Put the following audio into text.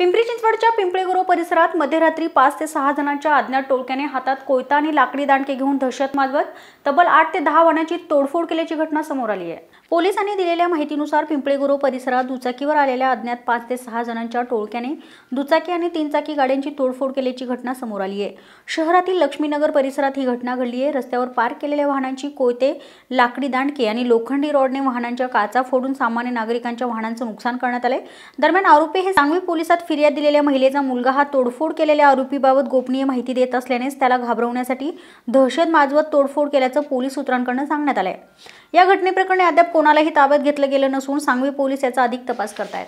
पिंपरी चिंचवडच्या पिंपळेगुरो परिसरात मध्यरात्री पाच ते सहा जणांच्या अज्ञात टोळक्याने हातात कोयता आणि लाकडी दांडके घेऊन दहशत माजवत तब्बल आठ ते दहा वाहनांची तोडफोड केल्याची घटना समोर आली आहे. पोलिसांनी दिलेल्या माहितीनुसार पिंपळेगुरो परिसरात दुचाकीवर आलेल्या अज्ञात पाच ते सहा जणांच्या टोळक्याने दुचाकी आणि तीनचाकी गाड्यांची तोडफोड केल्याची घटना समोर आली आहे. शहरातील लक्ष्मीनगर परिसरात ही घटना घडली आहे. रस्त्यावर पार्क केलेल्या वाहनांची कोयते लाकडी दांडके आणि लोखंडी रॉडने वाहनांच्या काचा फोडून सामान्य नागरिकांच्या वाहनांचं नुकसान करण्यात आले दरम्यान आरोपी हे सांगवी पोलिसात फिर्याद दिलेल्या महिलेचा मुलगा हा तोडफोड केलेल्या आरोपीबाबत गोपनीय माहिती देत असल्यानेच त्याला घाबरवण्यासाठी दहशत माजवत तोडफोड केल्याचं पोलीस सूत्रांकडून सांगण्यात आलंय. या घटनेप्रकरणी अद्याप कोणालाही ताब्यात घेतलं गेलं नसून सांगवी पोलीस याचा अधिक तपास करतायत.